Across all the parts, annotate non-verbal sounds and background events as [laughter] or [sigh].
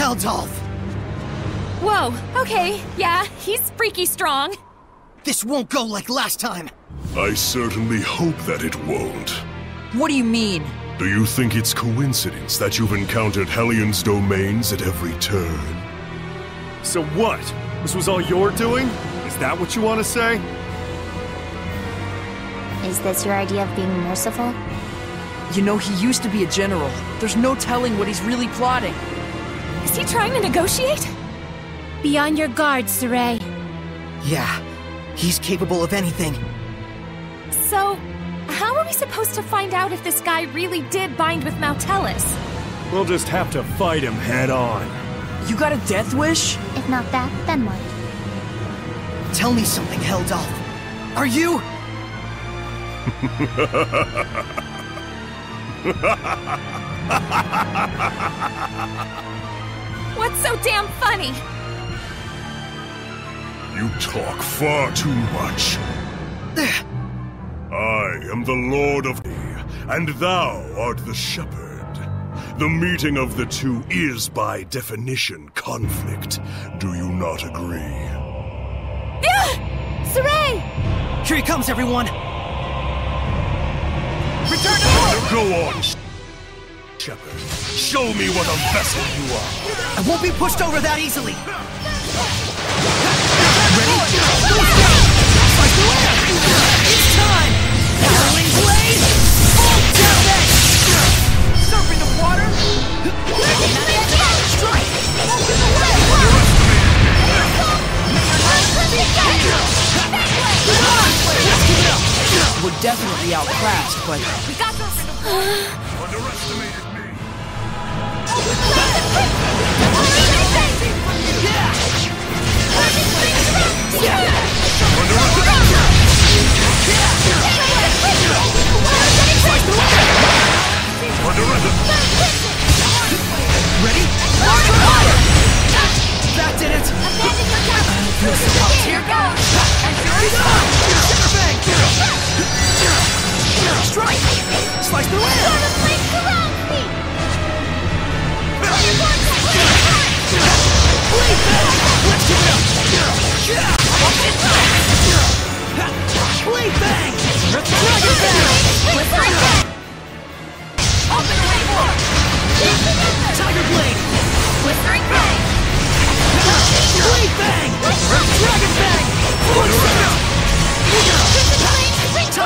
Heldalf! Whoa, okay, yeah, he's freaky strong. This won't go like last time! I certainly hope that it won't. What do you mean? Do you think it's coincidence that you've encountered Hellion's domains at every turn? So what? This was all you're doing? Is that what you want to say? Is this your idea of being merciful? You know, he used to be a general. There's no telling what he's really plotting. Is he trying to negotiate? Be on your guard, Sorey. Yeah, he's capable of anything. So, how are we supposed to find out if this guy really did bind with Maotelus? We'll just have to fight him head on. You got a death wish? If not that, then what? Tell me something, Heldalf. Are you... [laughs] [laughs] What's so damn funny? You talk far too much. [sighs] I am the Lord of Thee, and thou art the Shepherd. The meeting of the two is, by definition, conflict. Do you not agree? [gasps] Sorey! Here he comes, everyone! Return to port! Go on, Sh- Shepherd. Show me what a vessel you are. I won't be pushed over that easily! It's time! Howling Blade! Full damage! Surf into water? Strike! Open the way! We're definitely outclassed, but We got this! Underestimated me. Ready? That did it! Here goes! Strike!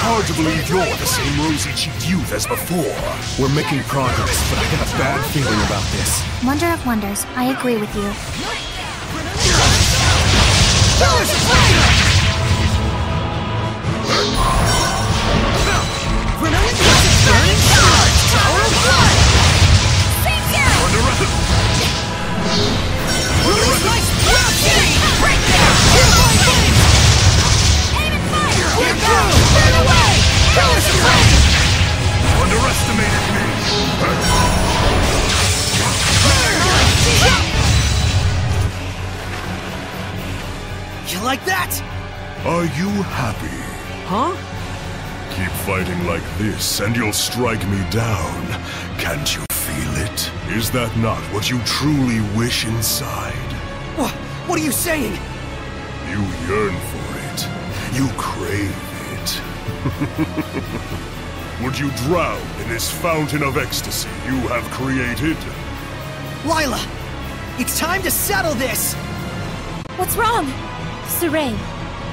Hard to believe you're the same rosy-cheeked youth as before. We're making progress, but I got a bad feeling about this. Wonder of wonders. I agree with you. Vermilion Burning Charge! Tower of Light! Release my Are you happy? huh? Keep fighting like this, and you'll strike me down. Can't you feel it? Is that not what you truly wish inside? What, what are you saying? You yearn for it. You crave it. [laughs] Would you drown in this fountain of ecstasy you have created? Lailah! It's time to settle this! What's wrong? Sorey,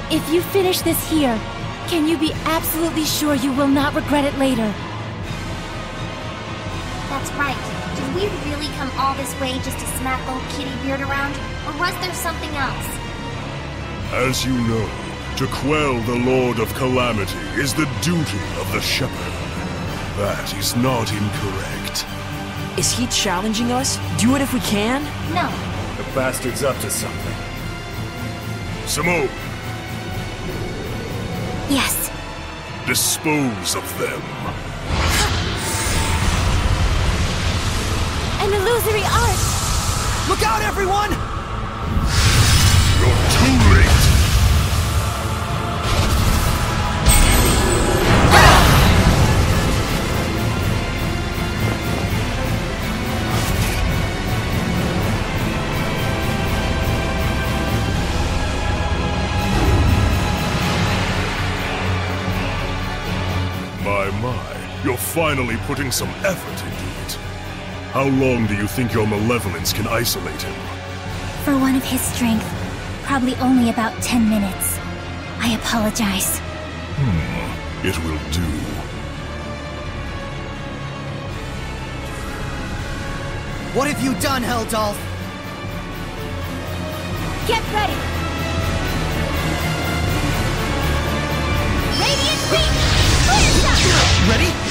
if you finish this here, can you be absolutely sure you will not regret it later? That's right. Did we really come all this way just to smack old Kitty Beard around? Or was there something else? As you know, to quell the Lord of Calamity is the duty of the Shepherd. That is not incorrect. Is he challenging us? Do it if we can? No. The bastard's up to something. Symonne, Yes. Dispose of them. An illusory arch. Look out, everyone! Finally putting some effort into it. How long do you think your malevolence can isolate him? For one of his strength, probably only about 10 minutes. I apologize. Hmm, it will do. What have you done, Heldalf? Get ready! Radiant Beam! Clear shot! Ready?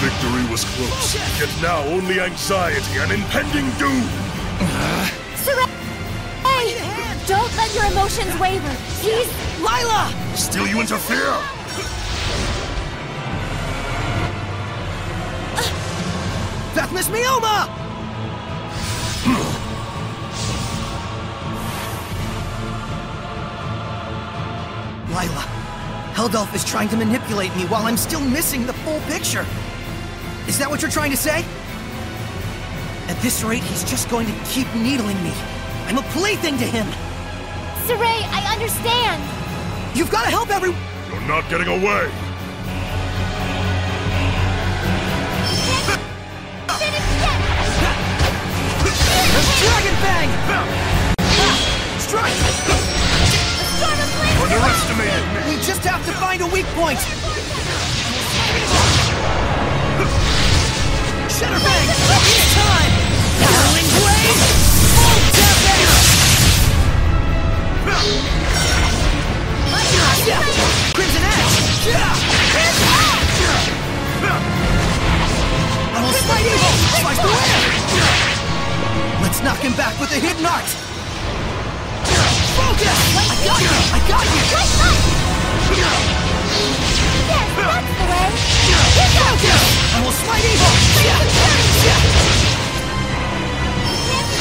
Victory was close, yet now only anxiety and impending doom. Surrender! Hey! Don't let your emotions waver. He's Lailah! Still you interfere? Death, Miss Mioma! Lailah, Heldalf is trying to manipulate me while I'm still missing the full picture. Is that what you're trying to say? At this rate, he's just going to keep needling me. I'm a plaything to him. Sorey, I understand. You've got to help every. You're not getting away. Dragon Bang! Strike! Underestimated me. We just have to find a weak point! Shutterbang! It's time! Whirling Blade!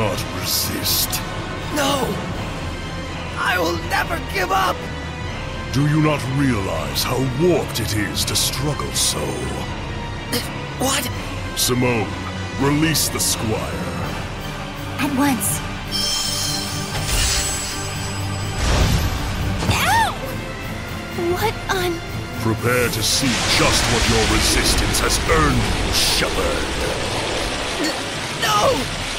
Do not resist. No! I will never give up! Do you not realize how warped it is to struggle so? [laughs] What? Symonne, release the squire. At once. Ow! What on... Prepare to see just what your resistance has earned you, Shepard. No!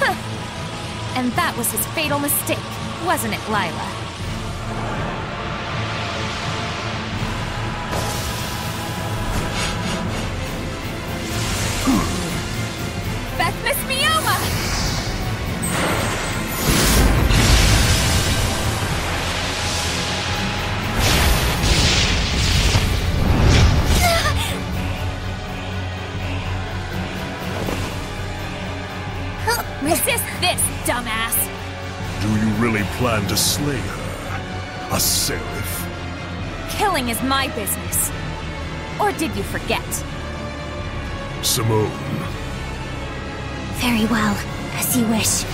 [laughs] and that was his fatal mistake, wasn't it, Lailah? Really plan to slay her? A seraph? Killing is my business. Or did you forget? Symonne, Very well, as you wish.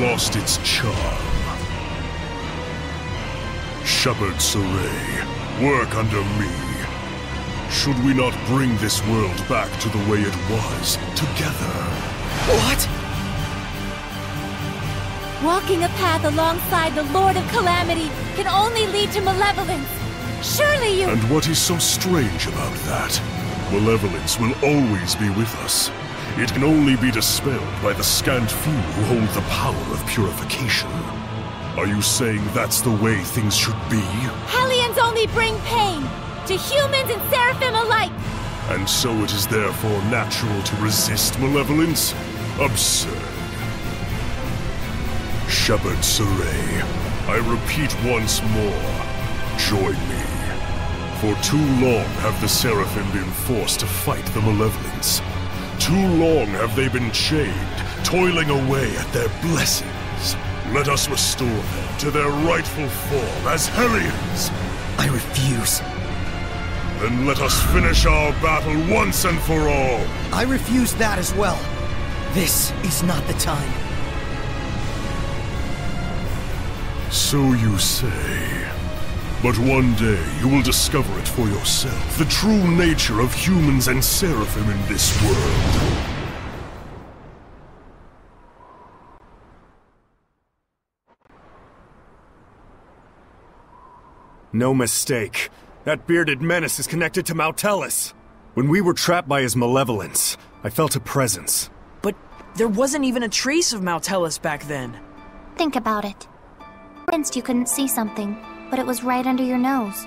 Lost its charm. Shepherd Sorey, work under me. Should we not bring this world back to the way it was, together? What? Walking a path alongside the Lord of Calamity can only lead to malevolence. Surely you. And what is so strange about that? Malevolence will always be with us. It can only be dispelled by the scant few who hold the power of purification. Are you saying that's the way things should be? Hellions only bring pain to humans and seraphim alike. And so it is therefore natural to resist malevolence? Absurd. Shepherd Sorey, I repeat once more, join me. For too long have the Seraphim been forced to fight the malevolence. Too long have they been chained, toiling away at their blessings. Let us restore them to their rightful form as Hellions. I refuse. Then let us finish our battle once and for all. I refuse that as well. This is not the time. So you say. But one day you will discover it for yourself, the true nature of humans and seraphim in this world. No mistake. That bearded menace is connected to Maotelus. When we were trapped by his malevolence, I felt a presence. But there wasn't even a trace of Maotelus back then. Think about it. Convinced you couldn't see something, but it was right under your nose.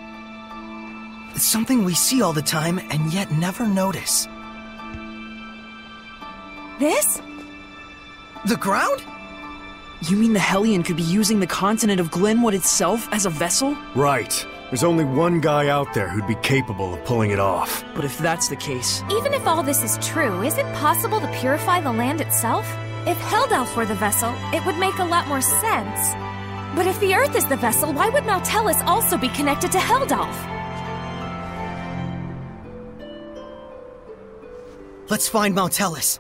It's something we see all the time and yet never notice. This? The ground? You mean the Hellion could be using the continent of Glenwood itself as a vessel? Right. There's only one guy out there who'd be capable of pulling it off. But if that's the case, Even if all this is true, is it possible to purify the land itself? If Heldalf were the vessel, it would make a lot more sense. But if the Earth is the vessel, why would Maotelus also be connected to Heldalf? Let's find Maotelus.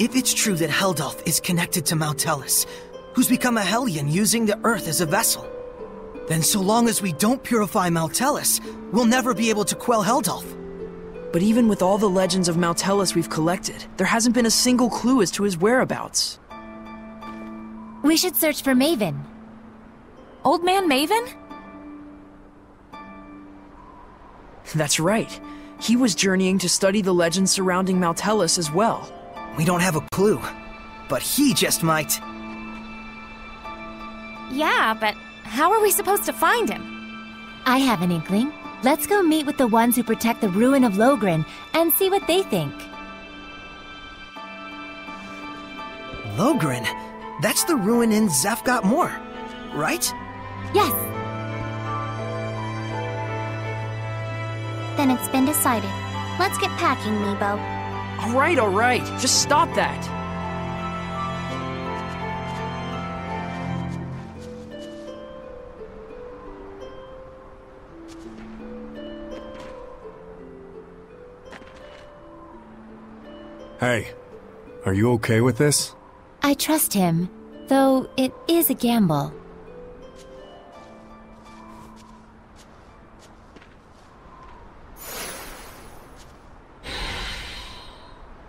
If it's true that Heldalf is connected to Maotelus, who's become a Hellion using the Earth as a vessel, then so long as we don't purify Maotelus, we'll never be able to quell Heldalf. but even with all the legends of Maotelus we've collected, there hasn't been a single clue as to his whereabouts. We should search for Maven. Old Man Maven? That's right. He was journeying to study the legends surrounding Maotelus as well. We don't have a clue, but he just might. Yeah, but how are we supposed to find him? I have an inkling. Let's go meet with the ones who protect the ruin of Logren and see what they think. Logren? That's the ruin in Zaphgott Moor, right? Yes, Then it's been decided. Let's get packing, Meebo. Alright, alright, just stop that. Hey, are you okay with this? I trust him, though it is a gamble.